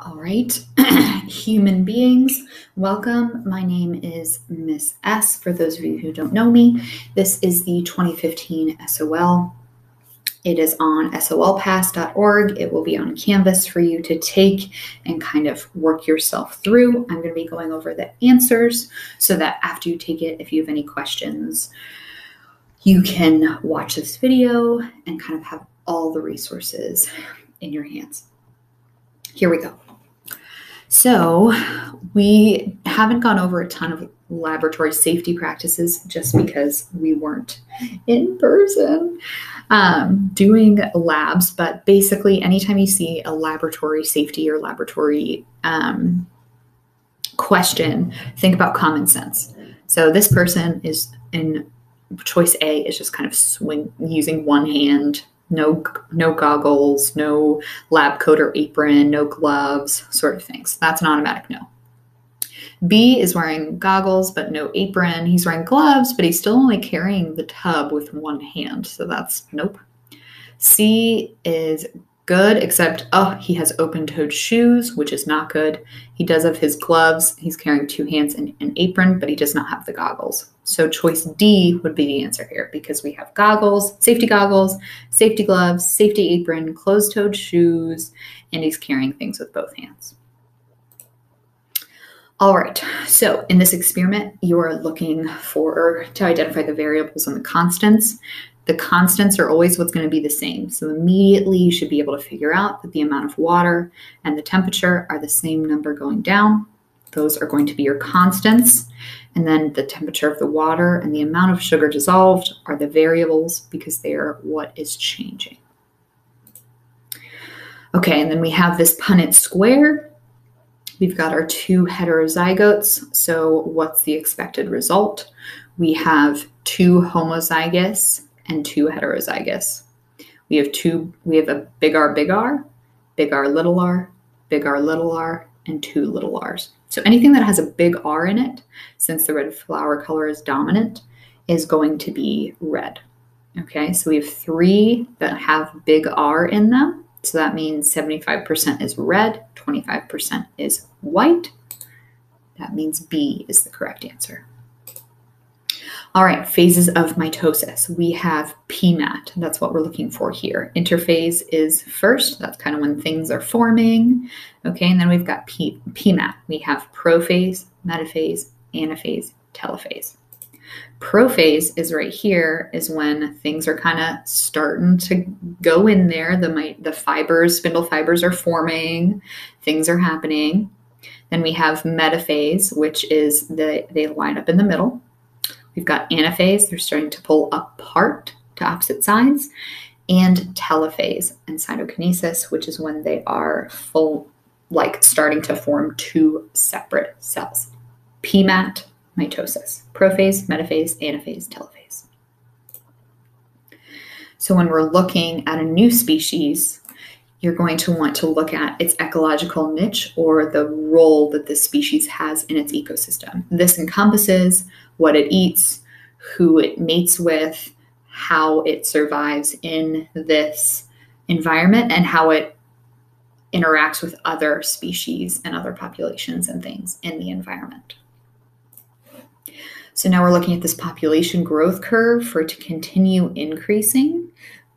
All right, human beings, welcome. My name is Miss S. For those of you who don't know me, this is the 2015 SOL. It is on solpass.org. It will be on Canvas for you to take and kind of work yourself through. I'm going to be going over the answers so that after you take it, if you have any questions, you can watch this video and kind of have all the resources in your hands. Here we go. So, we haven't gone over a ton of laboratory safety practices just because we weren't in person um, doing labs. But basically, anytime you see a laboratory safety or laboratory um, question, think about common sense. So, this person is in choice A is just kind of swing using one hand no no goggles, no lab coat or apron, no gloves, sort of things. That's an automatic no. B is wearing goggles but no apron. He's wearing gloves, but he's still only carrying the tub with one hand. So that's nope. C is good, except, oh, he has open toed shoes, which is not good. He does have his gloves. He's carrying two hands and an apron, but he does not have the goggles. So choice D would be the answer here because we have goggles, safety goggles, safety gloves, safety apron, closed toed shoes, and he's carrying things with both hands. All right, so in this experiment, you are looking for to identify the variables and the constants the constants are always what's going to be the same. So immediately you should be able to figure out that the amount of water and the temperature are the same number going down. Those are going to be your constants. And then the temperature of the water and the amount of sugar dissolved are the variables because they are what is changing. Okay, and then we have this Punnett square. We've got our two heterozygotes. So what's the expected result? We have two homozygous and two heterozygous. We have two, we have a big R, big R, big R, little r, big R, little r, and two little r's. So anything that has a big R in it, since the red flower color is dominant, is going to be red. Okay, so we have three that have big R in them. So that means 75% is red, 25% is white. That means B is the correct answer. All right, phases of mitosis. We have PMAT. That's what we're looking for here. Interphase is first. That's kind of when things are forming. Okay, and then we've got P, PMAT. We have prophase, metaphase, anaphase, telophase. Prophase is right here, is when things are kind of starting to go in there. The, the fibers, spindle fibers are forming, things are happening. Then we have metaphase, which is the they line up in the middle. We've got anaphase, they're starting to pull apart to opposite sides, and telophase and cytokinesis, which is when they are full, like starting to form two separate cells. PMAT, mitosis, prophase, metaphase, anaphase, telophase. So when we're looking at a new species, you're going to want to look at its ecological niche or the role that this species has in its ecosystem. This encompasses what it eats, who it mates with, how it survives in this environment, and how it interacts with other species and other populations and things in the environment. So now we're looking at this population growth curve. For it to continue increasing,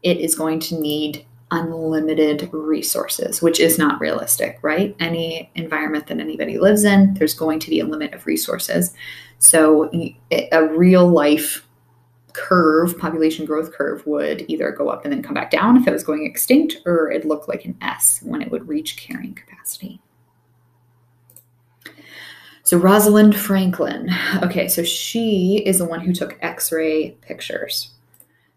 it is going to need unlimited resources, which is not realistic, right? Any environment that anybody lives in, there's going to be a limit of resources. So, a real life curve, population growth curve, would either go up and then come back down if it was going extinct, or it'd look like an S when it would reach carrying capacity. So, Rosalind Franklin. Okay, so she is the one who took X ray pictures.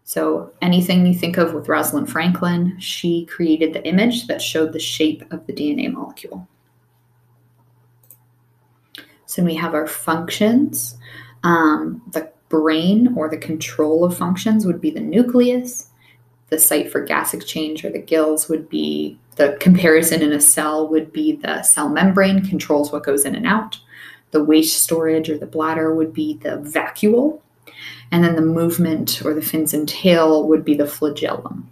So, anything you think of with Rosalind Franklin, she created the image that showed the shape of the DNA molecule. So, we have our functions. Um, the brain or the control of functions would be the nucleus. The site for gas exchange or the gills would be the comparison in a cell, would be the cell membrane, controls what goes in and out. The waste storage or the bladder would be the vacuole and then the movement or the fins and tail would be the flagellum.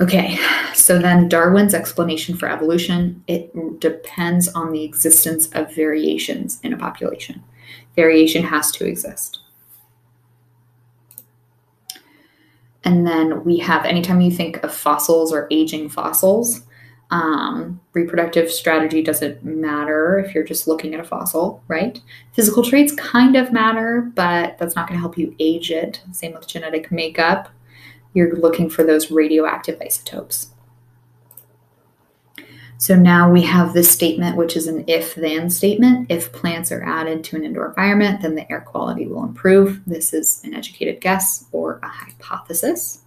Okay, so then Darwin's explanation for evolution, it depends on the existence of variations in a population. Variation has to exist. And then we have, anytime you think of fossils or aging fossils, um, reproductive strategy doesn't matter if you're just looking at a fossil, right? Physical traits kind of matter, but that's not going to help you age it. Same with genetic makeup. You're looking for those radioactive isotopes. So now we have this statement, which is an if then statement. If plants are added to an indoor environment, then the air quality will improve. This is an educated guess or a hypothesis.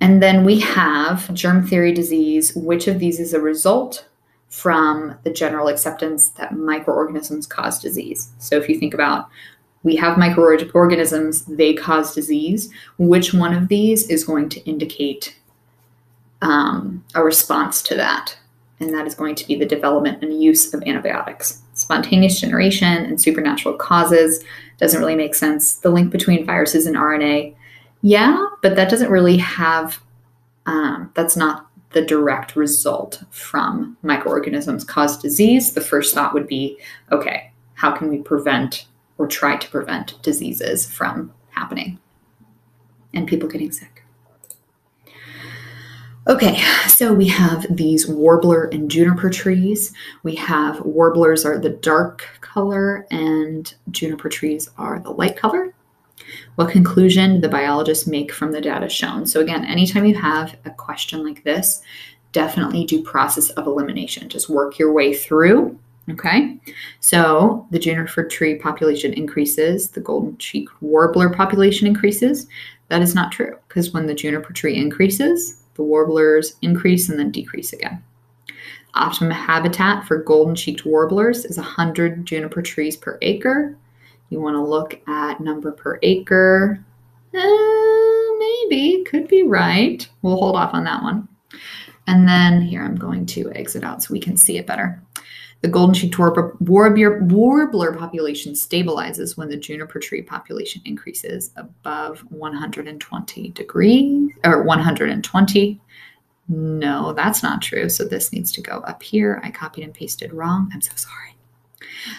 And then we have germ theory disease. Which of these is a result from the general acceptance that microorganisms cause disease? So if you think about we have microorganisms, they cause disease. Which one of these is going to indicate um, a response to that? And that is going to be the development and use of antibiotics. Spontaneous generation and supernatural causes doesn't really make sense. The link between viruses and RNA yeah, but that doesn't really have, um, that's not the direct result from microorganisms cause disease. The first thought would be okay, how can we prevent or try to prevent diseases from happening and people getting sick? Okay, so we have these warbler and juniper trees. We have warblers are the dark color and juniper trees are the light color. What conclusion did the biologists make from the data shown? So, again, anytime you have a question like this, definitely do process of elimination. Just work your way through. Okay, so the juniper tree population increases, the golden cheek warbler population increases. That is not true because when the juniper tree increases, the warblers increase and then decrease again. Optimum habitat for golden cheeked warblers is 100 juniper trees per acre. You want to look at number per acre. Uh, maybe, could be right. We'll hold off on that one. And then here I'm going to exit out so we can see it better. The golden cheeked warbler, warbler population stabilizes when the juniper tree population increases above 120 degrees or 120. No, that's not true. So this needs to go up here. I copied and pasted wrong. I'm so sorry.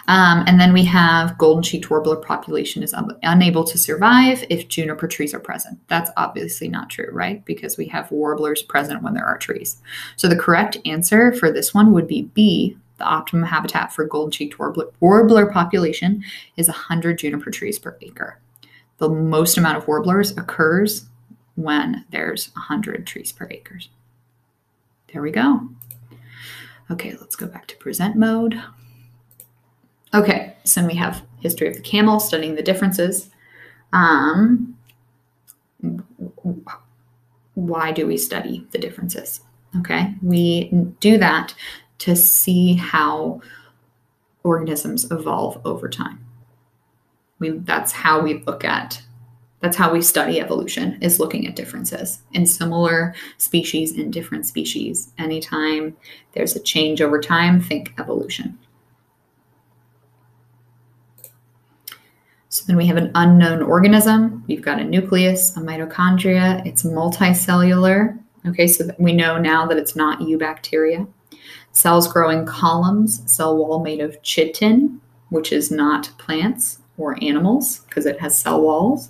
Um, and then we have golden cheeked warbler population is un- unable to survive if juniper trees are present. That's obviously not true, right? Because we have warblers present when there are trees. So the correct answer for this one would be B. The optimum habitat for golden cheeked warbler, warbler population is 100 juniper trees per acre. The most amount of warblers occurs when there's 100 trees per acre. There we go. Okay, let's go back to present mode. Okay, so we have history of the camel, studying the differences. Um, why do we study the differences? Okay, we do that to see how organisms evolve over time. We, that's how we look at that's how we study evolution is looking at differences in similar species in different species anytime there's a change over time think evolution So then we have an unknown organism. We've got a nucleus, a mitochondria. It's multicellular. Okay, so we know now that it's not eubacteria. Cells grow in columns, cell wall made of chitin, which is not plants or animals because it has cell walls.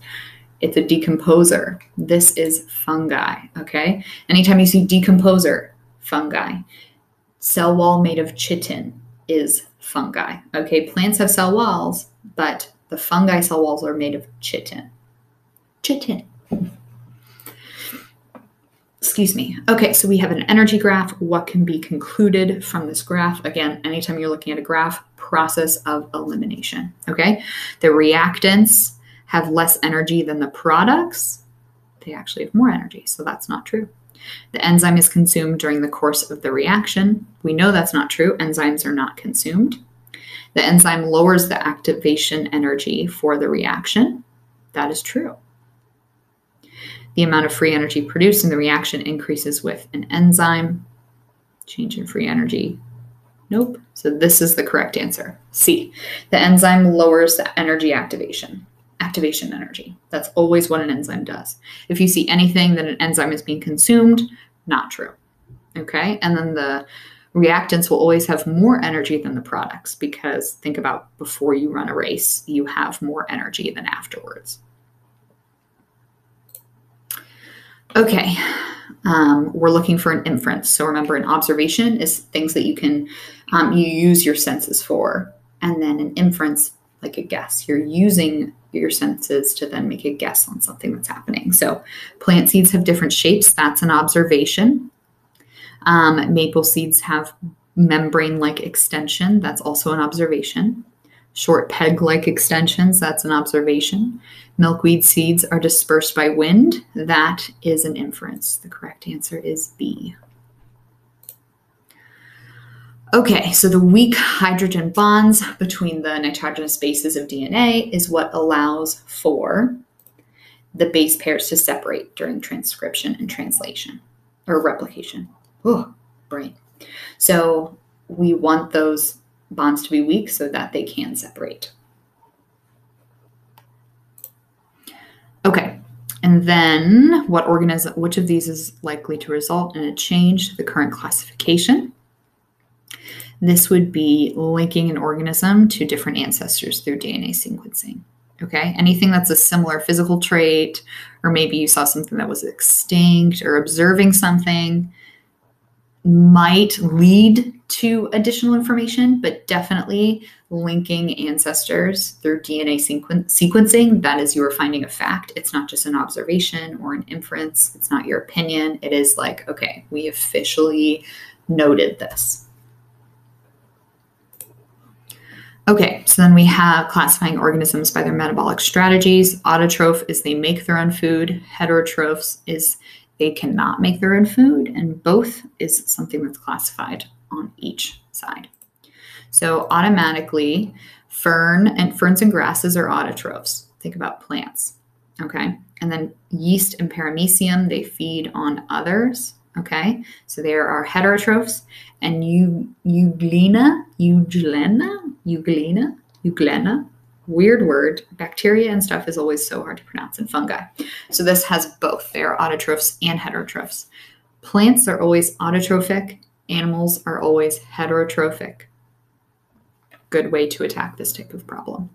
It's a decomposer. This is fungi. Okay, anytime you see decomposer, fungi. Cell wall made of chitin is fungi. Okay, plants have cell walls, but the fungi cell walls are made of chitin. Chitin. Excuse me. Okay, so we have an energy graph. What can be concluded from this graph? Again, anytime you're looking at a graph, process of elimination. Okay, the reactants have less energy than the products. They actually have more energy, so that's not true. The enzyme is consumed during the course of the reaction. We know that's not true. Enzymes are not consumed. The enzyme lowers the activation energy for the reaction. That is true. The amount of free energy produced in the reaction increases with an enzyme. Change in free energy. Nope. So this is the correct answer. C. The enzyme lowers the energy activation. activation energy. That's always what an enzyme does. If you see anything that an enzyme is being consumed, not true. Okay. And then the reactants will always have more energy than the products because think about before you run a race, you have more energy than afterwards. Okay, um, we're looking for an inference. So remember, an observation is things that you can um, you use your senses for, and then an inference, like a guess. You're using your senses to then make a guess on something that's happening. So plant seeds have different shapes. That's an observation. Um, maple seeds have membrane like extension. That's also an observation. Short peg like extensions. That's an observation. Milkweed seeds are dispersed by wind. That is an inference. The correct answer is B. Okay, so the weak hydrogen bonds between the nitrogenous bases of DNA is what allows for the base pairs to separate during transcription and translation or replication. Oh, brain. So we want those bonds to be weak so that they can separate. Okay, and then what organism, which of these is likely to result in a change to the current classification? This would be linking an organism to different ancestors through DNA sequencing. Okay, anything that's a similar physical trait, or maybe you saw something that was extinct, or observing something might lead to additional information, but definitely linking ancestors through DNA sequen- sequencing, that is you are finding a fact. It's not just an observation or an inference. It's not your opinion. It is like, okay, we officially noted this. Okay, so then we have classifying organisms by their metabolic strategies. Autotroph is they make their own food. Heterotrophs is they cannot make their own food, and both is something that's classified on each side. So automatically, fern and ferns and grasses are autotrophs. Think about plants. Okay. And then yeast and paramecium, they feed on others. Okay. So there are heterotrophs and euglena, euglena, euglena, euglena weird word. Bacteria and stuff is always so hard to pronounce in fungi. So this has both. They are autotrophs and heterotrophs. Plants are always autotrophic, animals are always heterotrophic. Good way to attack this type of problem.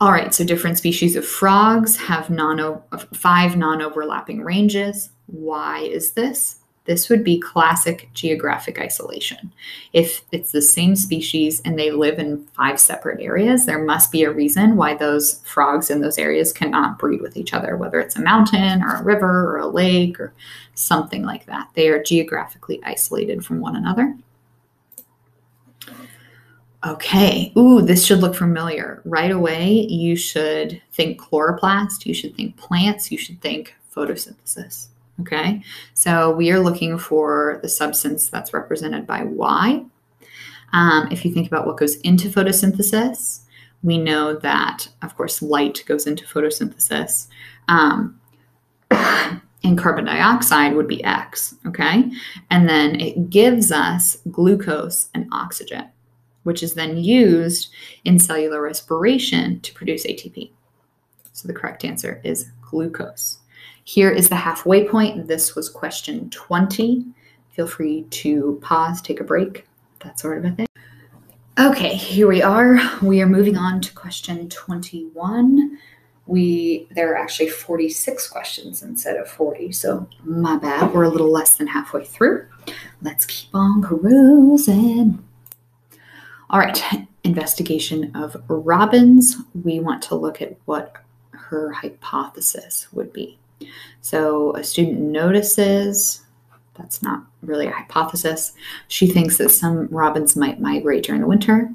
All right, so different species of frogs have non five non-overlapping ranges. Why is this? This would be classic geographic isolation. If it's the same species and they live in five separate areas, there must be a reason why those frogs in those areas cannot breed with each other, whether it's a mountain or a river or a lake or something like that. They are geographically isolated from one another. Okay, ooh, this should look familiar. Right away, you should think chloroplast, you should think plants, you should think photosynthesis. Okay, so we are looking for the substance that's represented by Y. Um, if you think about what goes into photosynthesis, we know that, of course, light goes into photosynthesis. Um, and carbon dioxide would be X, okay? And then it gives us glucose and oxygen, which is then used in cellular respiration to produce ATP. So the correct answer is glucose. Here is the halfway point. This was question 20. Feel free to pause, take a break, that sort of a thing. Okay, here we are. We are moving on to question 21. We there are actually 46 questions instead of 40, so my bad. We're a little less than halfway through. Let's keep on cruising. All right, investigation of robins. We want to look at what her hypothesis would be. So a student notices, that's not really a hypothesis. She thinks that some robins might migrate during the winter.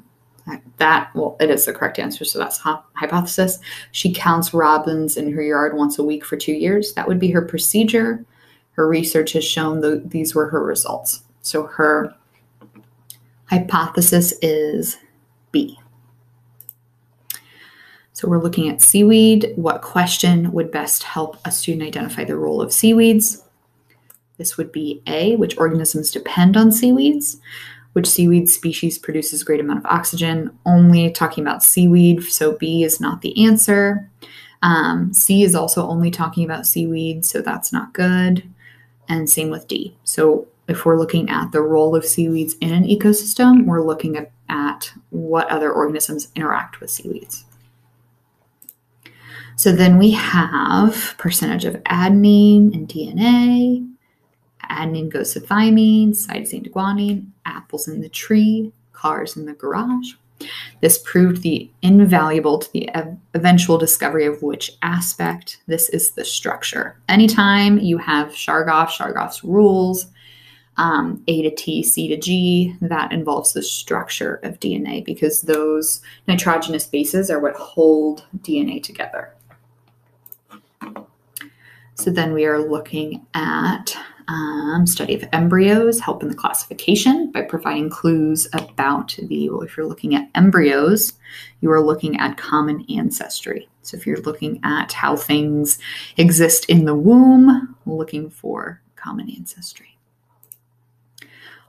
That, well, it is the correct answer, so that's hypothesis. She counts robins in her yard once a week for two years. That would be her procedure. Her research has shown that these were her results. So her hypothesis is B. So we're looking at seaweed. What question would best help a student identify the role of seaweeds? This would be A, which organisms depend on seaweeds. Which seaweed species produces great amount of oxygen? Only talking about seaweed, so B is not the answer. Um, C is also only talking about seaweed, so that's not good. And same with D. So if we're looking at the role of seaweeds in an ecosystem, we're looking at, at what other organisms interact with seaweeds. So then we have percentage of adenine and DNA. Adenine goes to thymine, cytosine to guanine, apples in the tree, cars in the garage. This proved the invaluable to the ev- eventual discovery of which aspect. This is the structure. Anytime you have Chargaff, Chargaff's rules, um, A to T, C to G, that involves the structure of DNA because those nitrogenous bases are what hold DNA together. So then we are looking at um, study of embryos, help in the classification by providing clues about the, well, if you're looking at embryos, you are looking at common ancestry. So if you're looking at how things exist in the womb, looking for common ancestry.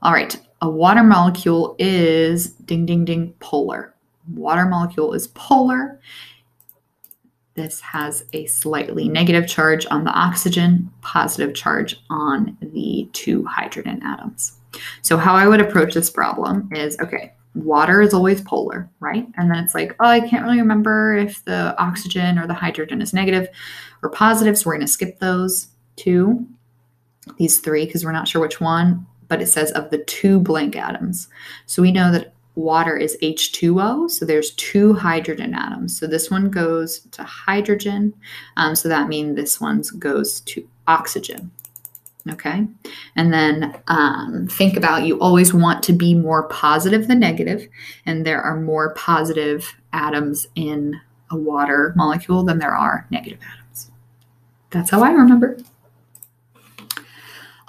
All right, a water molecule is ding, ding, ding, polar. Water molecule is polar this has a slightly negative charge on the oxygen, positive charge on the two hydrogen atoms. So, how I would approach this problem is okay, water is always polar, right? And then it's like, oh, I can't really remember if the oxygen or the hydrogen is negative or positive. So, we're going to skip those two, these three, because we're not sure which one, but it says of the two blank atoms. So, we know that water is H2O. So there's two hydrogen atoms. So this one goes to hydrogen. Um, so that means this one goes to oxygen. Okay. And then um, think about you always want to be more positive than negative, and there are more positive atoms in a water molecule than there are negative atoms. That's how I remember.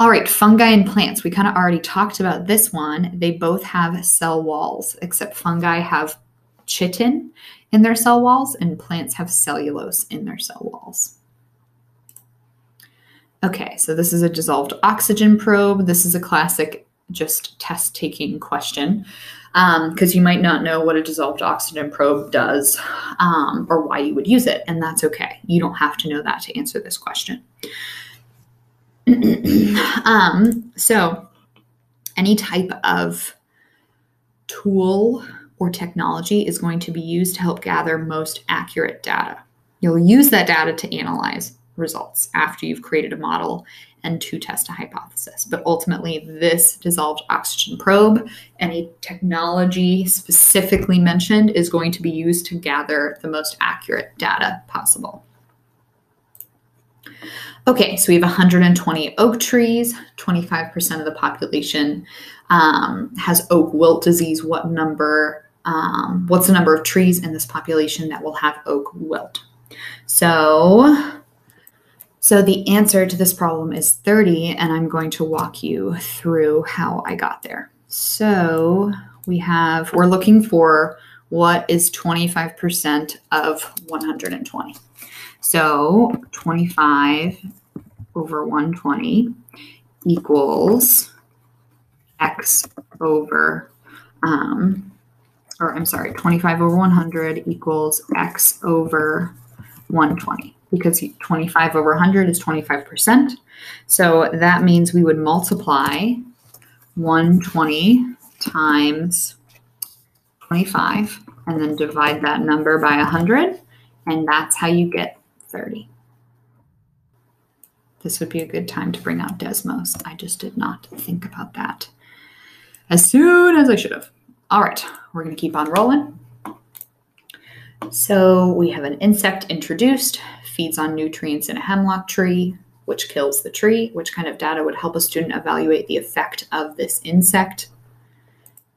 All right, fungi and plants. We kind of already talked about this one. They both have cell walls, except fungi have chitin in their cell walls and plants have cellulose in their cell walls. Okay, so this is a dissolved oxygen probe. This is a classic just test taking question because um, you might not know what a dissolved oxygen probe does um, or why you would use it, and that's okay. You don't have to know that to answer this question. um, so, any type of tool or technology is going to be used to help gather most accurate data. You'll use that data to analyze results after you've created a model and to test a hypothesis. But ultimately, this dissolved oxygen probe, any technology specifically mentioned, is going to be used to gather the most accurate data possible. Okay, so we have 120 oak trees. 25% of the population um, has oak wilt disease. What number? Um, what's the number of trees in this population that will have oak wilt? So, so the answer to this problem is 30, and I'm going to walk you through how I got there. So we have we're looking for what is 25% of 120. So 25 over 120 equals x over, um, or I'm sorry, 25 over 100 equals x over 120 because 25 over 100 is 25%. So that means we would multiply 120 times 25 and then divide that number by 100. And that's how you get 30. This would be a good time to bring out Desmos. I just did not think about that as soon as I should have. All right, we're going to keep on rolling. So we have an insect introduced, feeds on nutrients in a hemlock tree, which kills the tree. Which kind of data would help a student evaluate the effect of this insect?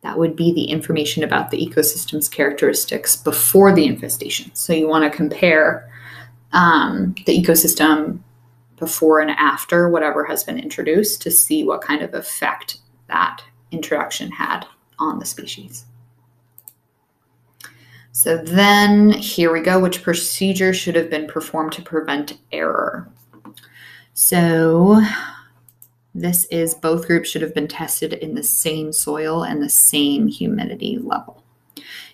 That would be the information about the ecosystem's characteristics before the infestation. So you want to compare um, the ecosystem before and after whatever has been introduced to see what kind of effect that introduction had on the species. So then here we go. Which procedure should have been performed to prevent error? So This is both groups should have been tested in the same soil and the same humidity level.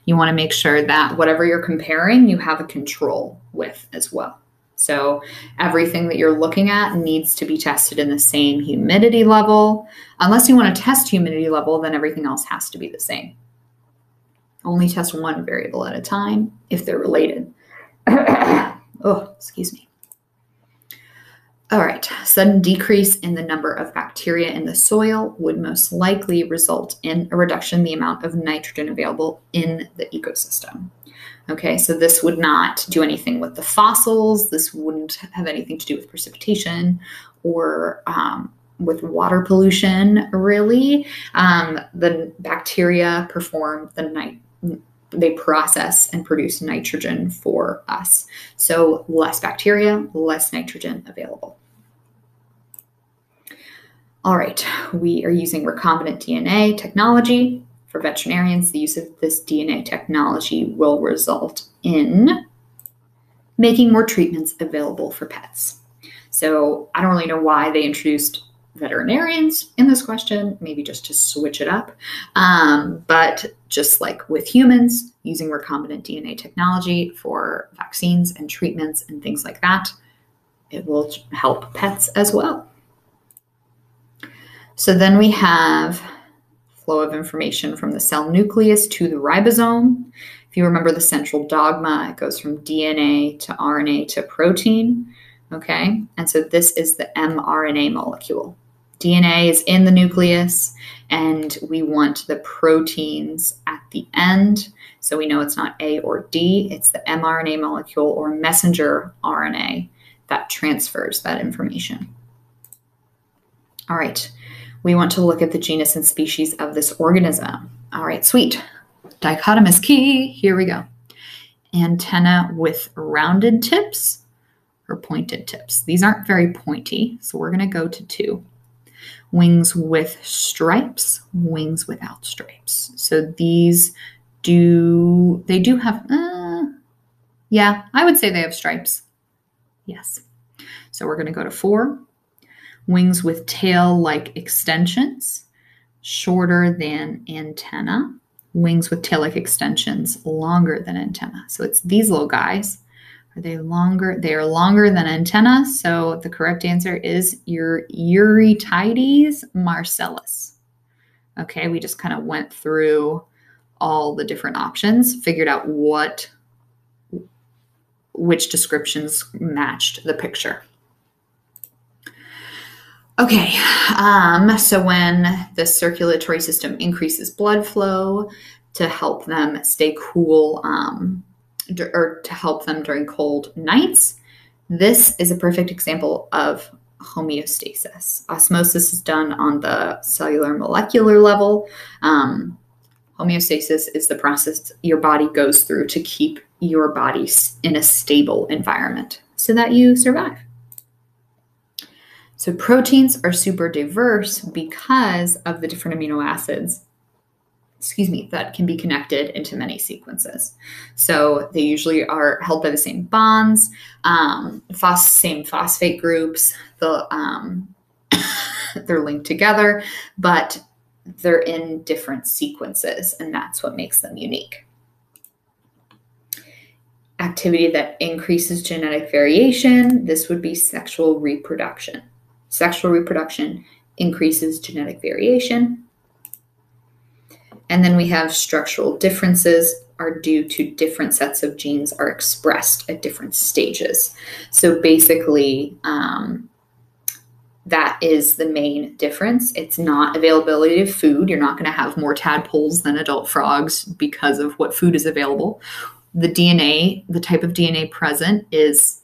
You want to make sure that whatever you're comparing, you have a control with as well. So everything that you're looking at needs to be tested in the same humidity level. Unless you want to test humidity level, then everything else has to be the same. Only test one variable at a time if they're related. oh, excuse me. All right, sudden decrease in the number of bacteria in the soil would most likely result in a reduction in the amount of nitrogen available in the ecosystem. Okay, so this would not do anything with the fossils. This wouldn't have anything to do with precipitation or um, with water pollution, really. Um, the bacteria perform the night they process and produce nitrogen for us. So less bacteria, less nitrogen available. All right, we are using recombinant DNA technology. For veterinarians, the use of this DNA technology will result in making more treatments available for pets. So I don't really know why they introduced veterinarians in this question, maybe just to switch it up. Um, but just like with humans, using recombinant DNA technology for vaccines and treatments and things like that, it will help pets as well. So then we have flow of information from the cell nucleus to the ribosome. If you remember the central dogma, it goes from DNA to RNA to protein. Okay, and so this is the mRNA molecule. DNA is in the nucleus, and we want the proteins at the end. So we know it's not A or D, it's the mRNA molecule or messenger RNA that transfers that information. All right, we want to look at the genus and species of this organism. All right, sweet. Dichotomous key, here we go. Antenna with rounded tips or pointed tips. These aren't very pointy, so we're going to go to two wings with stripes, wings without stripes. So these do, they do have, uh, yeah, I would say they have stripes. Yes. So we're going to go to four. Wings with tail like extensions, shorter than antenna. Wings with tail like extensions, longer than antenna. So it's these little guys are they longer? They are longer than antenna. So the correct answer is your Eurytides marcellus. Okay, we just kind of went through all the different options, figured out what which descriptions matched the picture. Okay, um, so when the circulatory system increases blood flow to help them stay cool um, or to help them during cold nights. This is a perfect example of homeostasis. Osmosis is done on the cellular molecular level. Um, homeostasis is the process your body goes through to keep your body in a stable environment so that you survive. So, proteins are super diverse because of the different amino acids excuse me, that can be connected into many sequences. So they usually are held by the same bonds, um, phos- same phosphate groups. The um, they're linked together, but they're in different sequences, and that's what makes them unique. Activity that increases genetic variation. This would be sexual reproduction. Sexual reproduction increases genetic variation. And then we have structural differences are due to different sets of genes are expressed at different stages. So basically, um, that is the main difference. It's not availability of food. You're not going to have more tadpoles than adult frogs because of what food is available. The DNA, the type of DNA present, is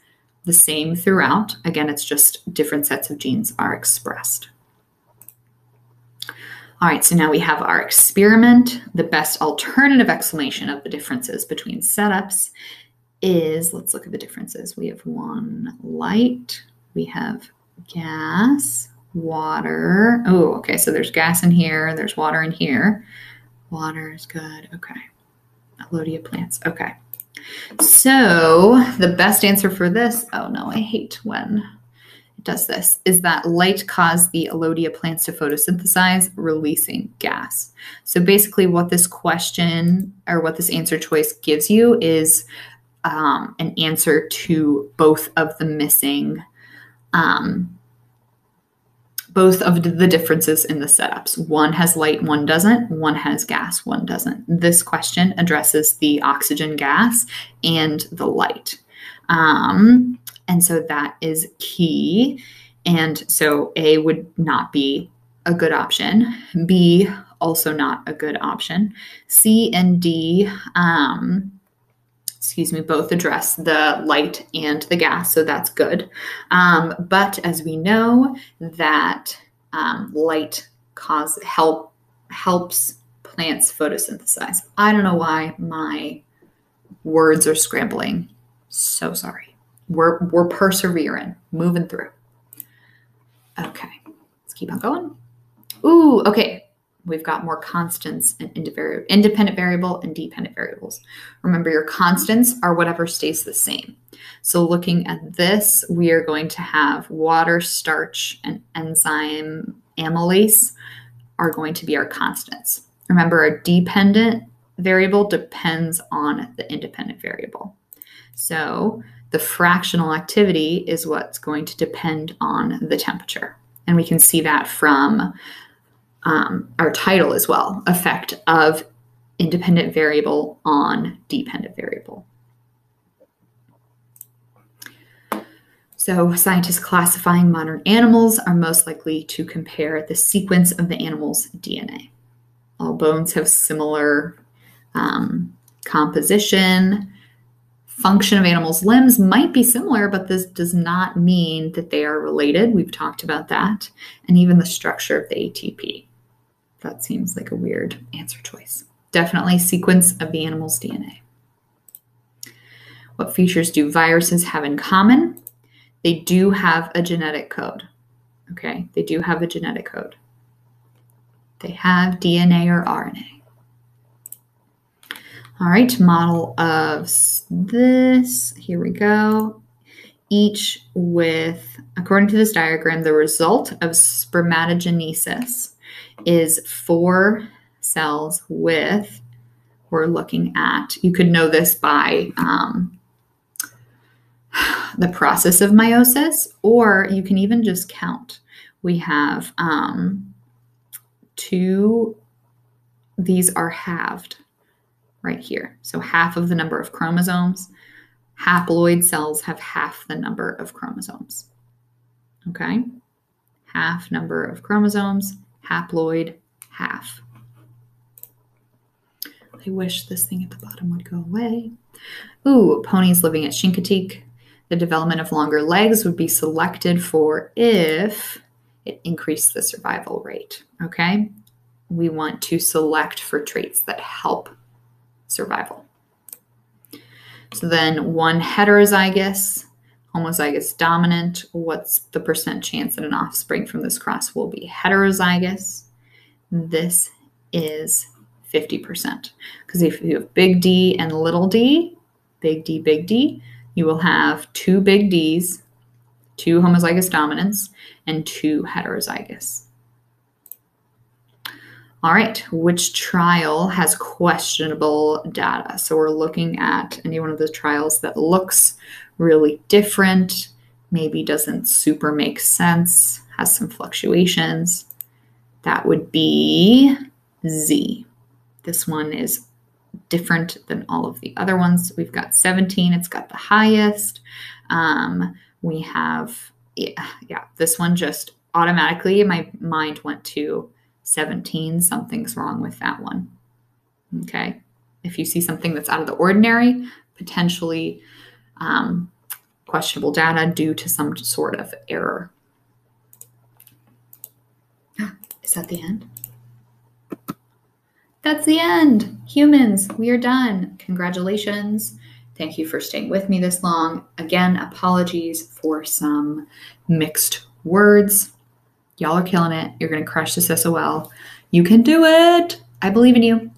the same throughout. Again, it's just different sets of genes are expressed. All right, so now we have our experiment. The best alternative explanation of the differences between setups is, let's look at the differences. We have one light, we have gas, water. Oh, okay, so there's gas in here, there's water in here. Water is good, okay. Elodea plants, okay. So the best answer for this, oh no, I hate when it does this is that light caused the Elodea plants to photosynthesize, releasing gas. So basically, what this question or what this answer choice gives you is um, an answer to both of the missing, um, both of the differences in the setups. One has light, one doesn't. One has gas, one doesn't. This question addresses the oxygen gas and the light. Um, and so that is key. And so A would not be a good option. B, also not a good option. C and D, um, excuse me, both address the light and the gas, so that's good. Um, but as we know, that um, light cause help helps plants photosynthesize. I don't know why my words are scrambling. So sorry. We're we're persevering, moving through. Okay, let's keep on going. Ooh, okay. We've got more constants and independent variable and dependent variables. Remember, your constants are whatever stays the same. So, looking at this, we are going to have water, starch, and enzyme amylase are going to be our constants. Remember, a dependent variable depends on the independent variable. So, the fractional activity is what's going to depend on the temperature. And we can see that from um, our title as well effect of independent variable on dependent variable. So, scientists classifying modern animals are most likely to compare the sequence of the animal's DNA. All bones have similar um, composition, function of animals' limbs might be similar, but this does not mean that they are related. We've talked about that. And even the structure of the ATP. That seems like a weird answer choice. Definitely sequence of the animal's DNA. What features do viruses have in common? They do have a genetic code. Okay, they do have a genetic code. They have DNA or RNA. All right, model of this. Here we go. Each with, according to this diagram, the result of spermatogenesis is four cells with, we're looking at, you could know this by um, the process of meiosis, or you can even just count. We have um, two, these are halved right here. So half of the number of chromosomes. Haploid cells have half the number of chromosomes. Okay? Half number of chromosomes, haploid, half. I wish this thing at the bottom would go away. Ooh, ponies living at Chincoteague. The development of longer legs would be selected for if it increased the survival rate. Okay? We want to select for traits that help survival. So then one heterozygous, homozygous dominant, what's the percent chance that an offspring from this cross will be heterozygous? This is 50%. Because if you have big D and little d, big D, big D, you will have two big Ds, two homozygous dominants, and two heterozygous. All right, which trial has questionable data? So we're looking at any one of the trials that looks really different, maybe doesn't super make sense, has some fluctuations. That would be Z. This one is different than all of the other ones. We've got 17, it's got the highest. Um, we have, yeah, yeah, this one just automatically, my mind went to 17, something's wrong with that one. Okay. If you see something that's out of the ordinary, potentially um, questionable data due to some sort of error. Is that the end? That's the end. Humans, we are done. Congratulations. Thank you for staying with me this long. Again, apologies for some mixed words. Y'all are killing it. You're going to crush this SOL. You can do it. I believe in you.